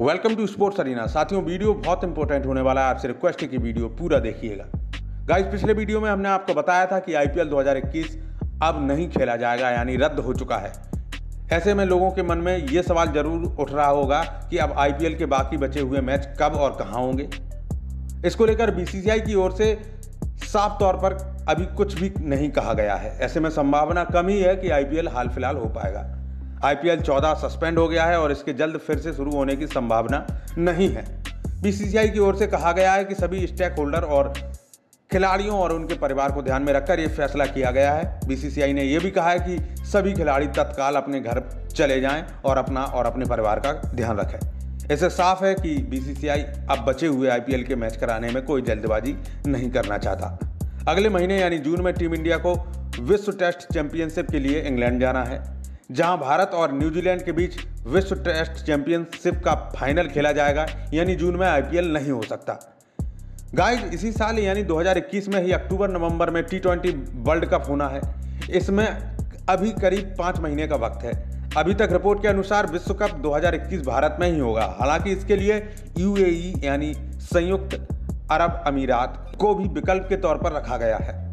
Welcome to sports arena साथियों, video बहुत important होने वाला है। आपसे रिक्वेस्ट है कि वीडियो पूरा देखिएगा। गाइस पिछले वीडियो में हमने आपको बताया था कि आईपीएल 2021 अब नहीं खेला जाएगा, यानी रद्द हो चुका है। ऐसे में लोगों के मन में ये सवाल ज़रूर उठ रहा होगा कि अब आईपीएल के बाकी बचे हुए मैच कब और कहाँ होंगे? इसको लेकर बीसीसीआई की ओर से साफ़ तौर पर अभी कुछ भी नहीं कहा गया है। ऐसे में संभावना कम ही है कि आईपीएल हाल फ़िलहाल हो पाएगा। आईपीएल 14 सस्पेंड हो गया है और इसके जल्द फिर से शुरू होने की संभावना नहीं है। बीसीसीआई की ओर से कहा गया है कि सभी स्टेक होल्डर और खिलाड़ियों और उनके परिवार को ध्यान में रखकर ये फैसला किया गया है। बीसीसीआई ने यह भी कहा है कि सभी खिलाड़ी तत्काल अपने घर चले जाएँ और अपना और अपने परिवार का ध्यान रखें। इससे साफ़ है कि बीसीसीआई अब बचे हुए आईपीएल के मैच कराने में कोई जल्दबाजी नहीं करना चाहता। अगले महीने यानी जून में टीम इंडिया को विश्व टेस्ट चैंपियनशिप के लिए इंग्लैंड जाना है। जहाँ भारत और न्यूजीलैंड के बीच विश्व टेस्ट चैंपियनशिप का फाइनल खेला जाएगा, यानी जून में आईपीएल नहीं हो सकता। गाइस, इसी साल यानी 2021 में ही अक्टूबर नवंबर में टी ट्वेंटी वर्ल्ड कप होना है। इसमें अभी करीब पाँच महीने का वक्त है। अभी तक रिपोर्ट के अनुसार विश्व कप 2021 भारत में ही होगा। हालाँकि इसके लिए यूएई यानी संयुक्त अरब अमीरात को भी विकल्प के तौर पर रखा गया है।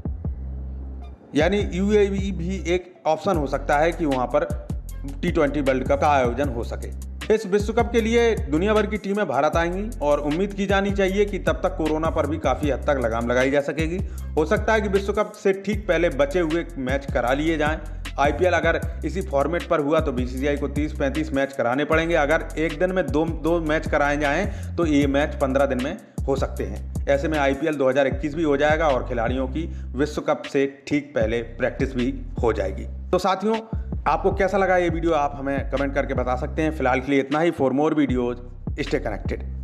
यानी यूएई भी एक ऑप्शन हो सकता है कि वहाँ पर टी ट्वेंटी वर्ल्ड कप का आयोजन हो सके। इस विश्व कप के लिए दुनिया भर की टीमें भारत आएँगी और उम्मीद की जानी चाहिए कि तब तक कोरोना पर भी काफ़ी हद तक लगाम लगाई जा सकेगी। हो सकता है कि विश्व कप से ठीक पहले बचे हुए मैच करा लिए जाएँ। आईपीएल अगर इसी फॉर्मेट पर हुआ तो बीसीसीआई को 30-35 मैच कराने पड़ेंगे। अगर एक दिन में दो दो मैच कराए जाएँ तो ये मैच 15 दिन में हो सकते हैं। ऐसे में आईपीएल 2021 भी हो जाएगा और खिलाड़ियों की विश्व कप से ठीक पहले प्रैक्टिस भी हो जाएगी। तो साथियों, आपको कैसा लगा ये वीडियो? आप हमें कमेंट करके बता सकते हैं। फ़िलहाल के लिए इतना ही। For more videos stay connected